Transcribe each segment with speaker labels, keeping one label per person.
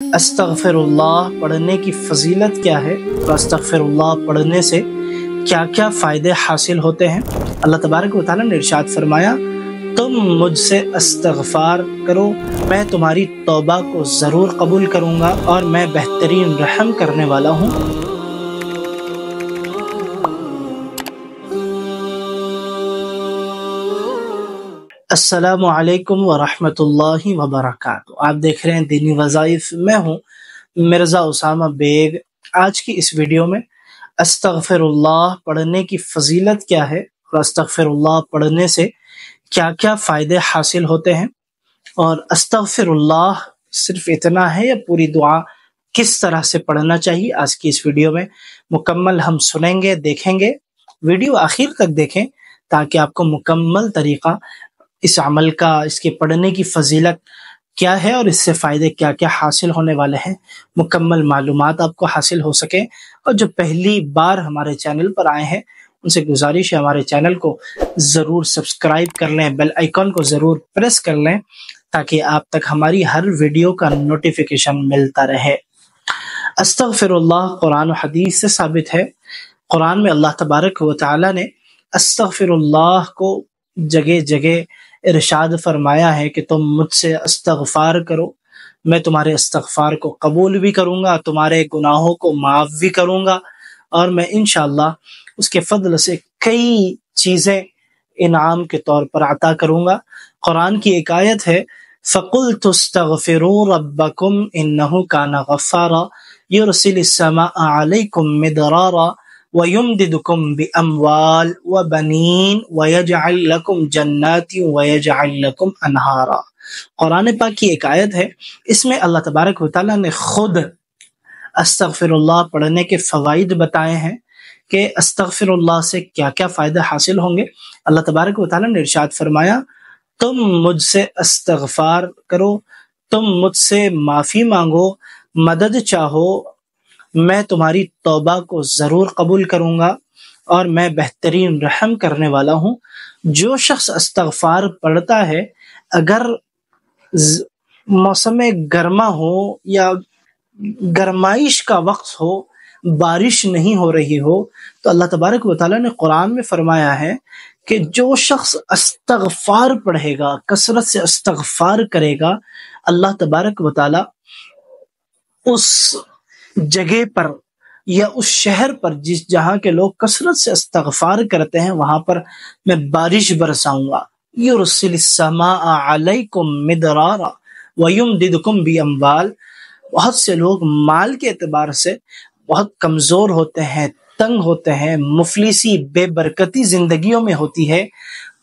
Speaker 1: अस्तगफिरुल्लाह, पढ़ने की फजीलत क्या है? और अस्तगफिरुल्लाह, पढ़ने से क्या क्या फ़ायदे हासिल होते हैं? अल्लाह तबारक वाली ने इरशाद फरमाया, तुम मुझसे अस्तगफार करो, मैं तुम्हारी तोबा को ज़रूर कबूल करूँगा और मैं बेहतरीन रहम करने वाला हूँ। असलकम वरहमतुल्लाहि वबरकातुहू आप देख रहे हैं दीनी वज़ाइफ। मैं हूँ मिर्ज़ा उसामा बेग। आज की इस वीडियो में अस्तगफिरुल्लाह पढ़ने की फजीलत क्या है और अस्तगफिरुल्लाह पढ़ने से क्या क्या फ़ायदे हासिल होते हैं? और अस्तगफिरुल्लाह सिर्फ़ इतना है या पूरी दुआ किस तरह से पढ़ना चाहिए? आज की इस वीडियो में मुकम्मल हम सुनेंगे, देखेंगे। वीडियो आखिर तक देखें ताकि आपको मुकम्मल तरीका इस अमल का, इसके पढ़ने की फजीलत क्या है और इससे फ़ायदे क्या क्या हासिल होने वाले हैं? मुकम्मल मालूम आपको हासिल हो सके। और जो पहली बार हमारे चैनल पर आए हैं, उनसे गुजारिश है हमारे चैनल को ज़रूर सब्सक्राइब कर लें, बेल आइकॉन को ज़रूर प्रेस कर लें, ताकि आप तक हमारी हर वीडियो का नोटिफिकेशन मिलता रहे। अस्तगफिरुल्लाह, कुरान हदीस से साबित है। कुरान में अल्लाह तबारक व ताली ने अस्तगफिरुल्लाह को जगह जगह इरशाद फरमाया है कि तुम मुझसे अस्तगफार करो। मैं तुम्हारे अस्तगफार को कबूल भी करूँगा, तुम्हारे गुनाहों को माफ़ भी करूँगा और मैं इन उसके फजल से कई चीज़ें इनाम के तौर पर अता करूँगा। कुरान की एक आयत है फ़कुल तुस्तगफिरू रब्बकुम इन्नहु काना गफ़ारा युरसिलस्समाअ मिदरारा। वयुमदिदुकुम आयत है। इसमें अल्लाह तबारक ने खुद अस्तगफिरुल्लाह पढ़ने के फ़वाइद बताए हैं कि अस्तगफिरुल्लाह से क्या क्या फ़ायदे हासिल होंगे। अल्लाह तबारक व तआला ने इरशाद फरमाया, तुम मुझसे अस्तगफार करो, तुम मुझसे माफ़ी मांगो, मदद चाहो मैं तुम्हारी तौबा को ज़रूर कबूल करूँगा और मैं बेहतरीन रहम करने वाला हूँ। जो शख्स अस्तगफार पढ़ता है, अगर मौसम गर्मा हो या गरमाइश का वक्त हो, बारिश नहीं हो रही हो तो अल्लाह तबारक वाली ने कुरान में फरमाया है कि जो शख्स अस्तगफार पढ़ेगा, कसरत से अस्तगफार करेगा, अल्लाह तबारक वाली उस जगह पर या उस शहर पर जिस जहाँ के लोग कसरत से इस्तगफार करते हैं, वहाँ पर मैं बारिश बरसाऊँगा। मिदरारा वयुम बी अम्बाल। बहुत से लोग माल के अतबार से बहुत कमज़ोर होते हैं, तंग होते हैं, मुफलिसी बेबरकती जिंदगियों में होती है,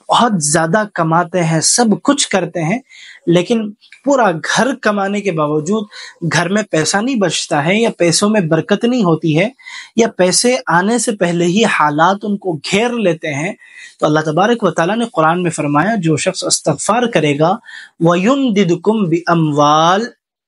Speaker 1: बहुत ज़्यादा कमाते हैं, सब कुछ करते हैं, लेकिन पूरा घर कमाने के बावजूद घर में पैसा नहीं बचता है या पैसों में बरकत नहीं होती है या पैसे आने से पहले ही हालात उनको घेर लेते हैं तो अल्लाह तबारक व ताली ने कुरान में फरमाया, जो शख्स अस्तफ़ार करेगा वयुन दिदकुम बी अमवाल,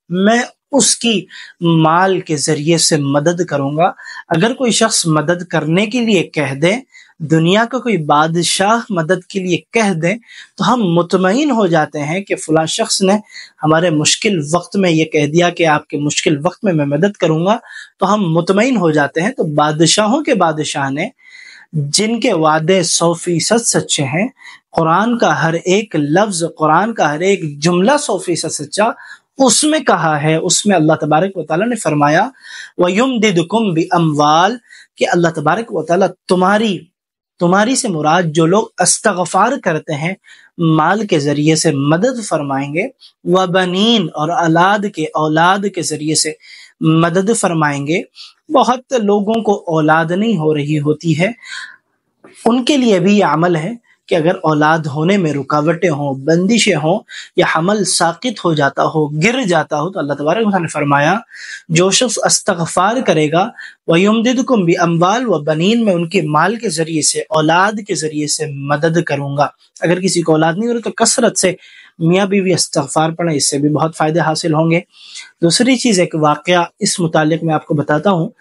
Speaker 1: मैं उसकी माल के ज़रिए से मदद करूँगा। अगर कोई शख्स मदद करने के लिए कह दे, दुनिया का को कोई बादशाह मदद के लिए कह दे तो हम मुतमिन हो जाते हैं कि फला शख्स ने हमारे मुश्किल वक्त में ये कह दिया कि आपके मुश्किल वक्त में मैं मदद करूँगा तो हम मुतमिन हो जाते हैं। तो बादशाहों के बादशाह ने, जिनके वादे सौ फ़ीसद सच्चे हैं, कुरान का हर एक लफ्ज, कुरान का हर एक जुमला सौ फ़ीसद सच्चा उसमें कहा है, उसमें अल्लाह तबारक वाली ने फरमाया वयुम दिदकुम बि अमवाल कि अल्लाह तबारक वाली तुम्हारी तुम्हारी से मुराद जो लोग अस्तगफार करते हैं, माल के ज़रिए से मदद फरमाएँगे, व बनीन और औलाद के औलाद के ज़रिए से मदद फरमाएँगे। बहुत लोगों को औलाद नहीं हो रही होती है। उनके लिए भी ये अमल है। कि अगर औलाद होने में रुकावटें हों, बंदिशें हों, या हमल साकित हो जाता हो, गिर जाता हो तो अल्लाह तबारक ने फरमाया, जो शख्स अस्तगफार करेगा वयुमदिदकुम भी अम्बाल व बनीन, में उनके माल के ज़रिए से, औलाद के ज़रिए से मदद करूँगा। अगर किसी को औलाद नहीं हो रही तो कसरत से मियाँ बीवी अस्तगफार पढ़े, इससे भी बहुत फ़ायदे हासिल होंगे। दूसरी चीज़, एक वाक़ इस मुतालिक मैं आपको बताता हूँ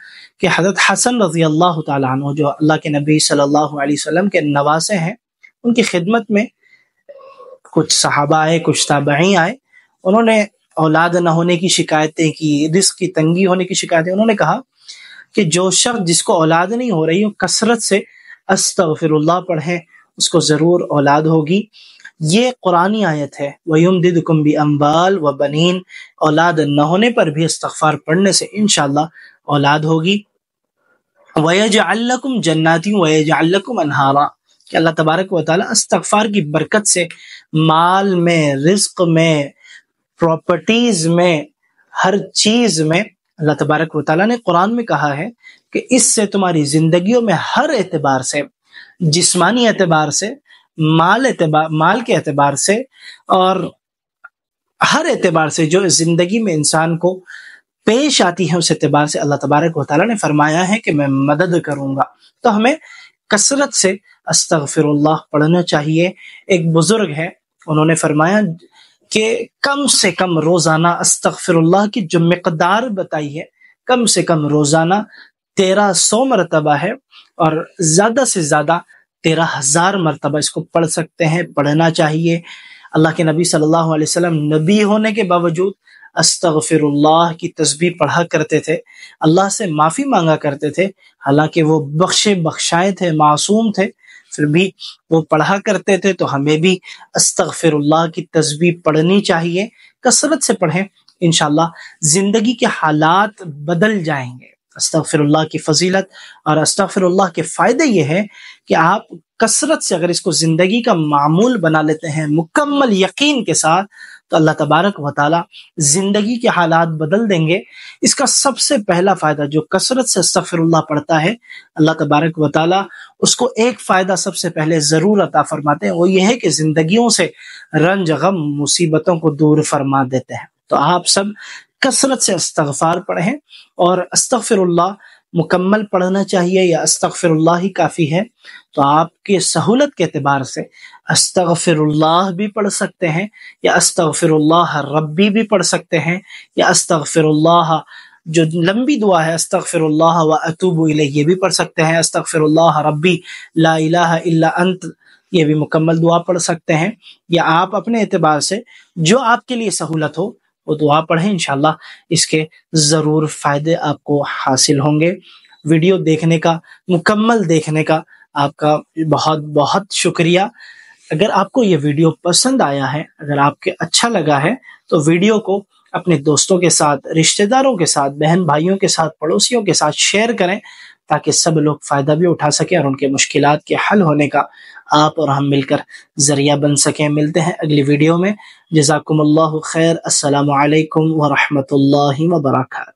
Speaker 1: कि हज़रत हसन रज़ी अल्लाह तु जो अल्लाह के नबी सल्लल्लाहु अलैहि वसल्लम के नवासे हैं उनकी खिदमत में कुछ सहाबा आए, कुछ ताबई आए। उन्होंने औलाद न होने की शिकायतें की, रिस्क की तंगी होने की शिकायतें। उन्होंने कहा कि जो शख्स जिसको औलाद नहीं हो रही हो कसरत से अस्तगफिरुल्लाह पढ़े, उसको ज़रूर औलाद होगी। ये कुरानी आयत है। वयुम कुम्बी अम्बाल व बनीन। औलाद न होने पर भी इस्तगफार पढ़ने से इनशाला औलाद होगी। वयज अल्लकुम जन्नाती वयज अल्लकुम अनहारा। कि अल्लाह तबारक व ताली की बरकत से माल में रिस्क में प्रॉपर्टीज़ में, हर चीज़ में अल्लाह तबारक व ताली ने कुरान में कहा है कि इससे तुम्हारी जिंदगियों में हर एतबार से, जिस्मानी एतबार से, माल एतबार माल के एतबार से और हर एतबार से जो ज़िंदगी में इंसान को पेश आती है, उस एतबार से अल्लाह तबारक वाली ने फरमाया है कि मैं मदद करूँगा। तो हमें कसरत से अस्तगफिरुल्लाह पढ़ना चाहिए। एक बुज़ुर्ग है, उन्होंने फरमाया कि कम से कम रोज़ाना अस्तगफिरुल्लाह की जो मकदार बताई है, कम से कम रोज़ाना तेरह सौ मरतबा है और ज़्यादा से ज़्यादा तेरह हज़ार मरतबा इसको पढ़ सकते हैं, पढ़ना चाहिए। अल्लाह के नबी सल्लल्लाहु अलैहि वसल्लम नबी होने के बावजूद अस्तगफिरुल्लाह की तस्बीह पढ़ा करते थे। अल्लाह से माफ़ी मांगा करते थे। हालाँकि वो बख्शे बख्शाए थे, मासूम थे, फिर भी वो पढ़ा करते थे तो हमें भी अस्तगफिरुल्लाह की तस्बीह पढ़नी चाहिए। कसरत से पढ़ें इनशाला ज़िंदगी के हालात बदल जाएँगे। अस्तगफिरुल्लाह की फजीलत और अस्तगफिरुल्लाह के फ़ायदे ये है कि आप कसरत से अगर इसको ज़िंदगी का मामूल बना लेते हैं, मुकम्मल यकीन के साथ तो अल्लाह तबारक वाली ज़िंदगी के हालात बदल देंगे। इसका सबसे पहला फ़ायदा जो कसरत से अस्तगफिरुल्लाह पढ़ता है, अल्लाह तबारक वाली उसको एक फ़ायदा सबसे पहले ज़रूर अता फरमाते हैं, वो ये है कि ज़िंदगियों से रंज गम मुसीबतों को दूर फरमा देते हैं। तो आप सब कसरत से अस्तगफार पढ़ें और अस्तगफिरुल्लाह मुकम्मल पढ़ना चाहिए, या अस्तगफिरुल्लाह ही काफ़ी है तो आपके सहूलत के अतबार से अस्तगफिरुल्लाह भी पढ़ सकते हैं, या अस्तगफिरुल्लाह रब्बी भी पढ़ सकते हैं, या अस्तगफिरुल्लाह जो लंबी दुआ है, अस्तगफिरुल्लाह व अतूबु ये भी पढ़ सकते हैं, अस्तगफिरुल्लाह रब्बी, ला इलाहा अंत, ये भी मुकम्मल दुआ पढ़ सकते हैं, या आप अपने अतबार से जो आपके लिए सहूलत हो वो दुआ पढ़ें इनशाला इसके ज़रूर फ़ायदे आपको हासिल होंगे। वीडियो देखने का, मुकम्मल देखने का आपका बहुत बहुत शुक्रिया। अगर आपको ये वीडियो पसंद आया है, अगर आपके अच्छा लगा है तो वीडियो को अपने दोस्तों के साथ, रिश्तेदारों के साथ, बहन भाइयों के साथ, पड़ोसियों के साथ शेयर करें। ताकि सब लोग फ़ायदा भी उठा सकें और उनके मुश्किल के हल होने का आप और हम मिलकर ज़रिया बन सकें। मिलते हैं अगली वीडियो में। जजाकम्ल खैर। असल वरहमल वर्का